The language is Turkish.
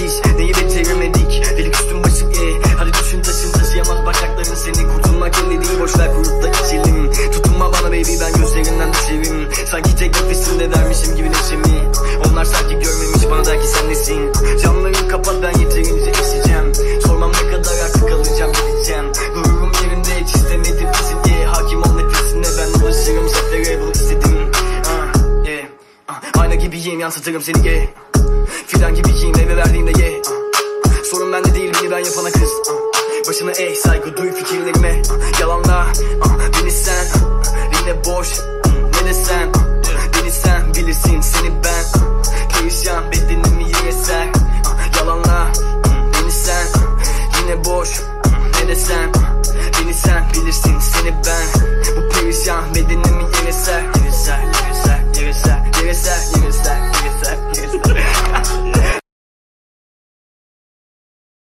siz Neyi beceremedik delik üstün başım e Hadi düşün taşın taşıyamaz bacakların seni. Kurtulmak elde değil boşver kurutta geçelim. Tutunma bana baby ben gözlerinden düşerim Sanki tek nefesinde dermişim gibi neşemi. Onlar sanki görmemiş bana der ki sen nesin? Camları kapat ben yeterince içeceğim. Sormam ne kadar artık kalacağım gideceğim. Gururum yerinde hiç istemedim bizim e Hakim ol nefesine ben ulaşırım Zafere bunu istedim. Uh, yeah. uh, Ayna gibiyim yansıtırım seni yeah. Fidan gibiyim Sorun bende değil beni ben yapana kız. Başına ey saygı duy fikirlerime. Yalanla beni sen Yine boş. Ne desem Beni sen bilirsin seni ben Değişen bedenimi yine Yalanla beni sen Yine boş. Ne desem Beni sen bilirsin seni ben Bu perişan bedenimi yine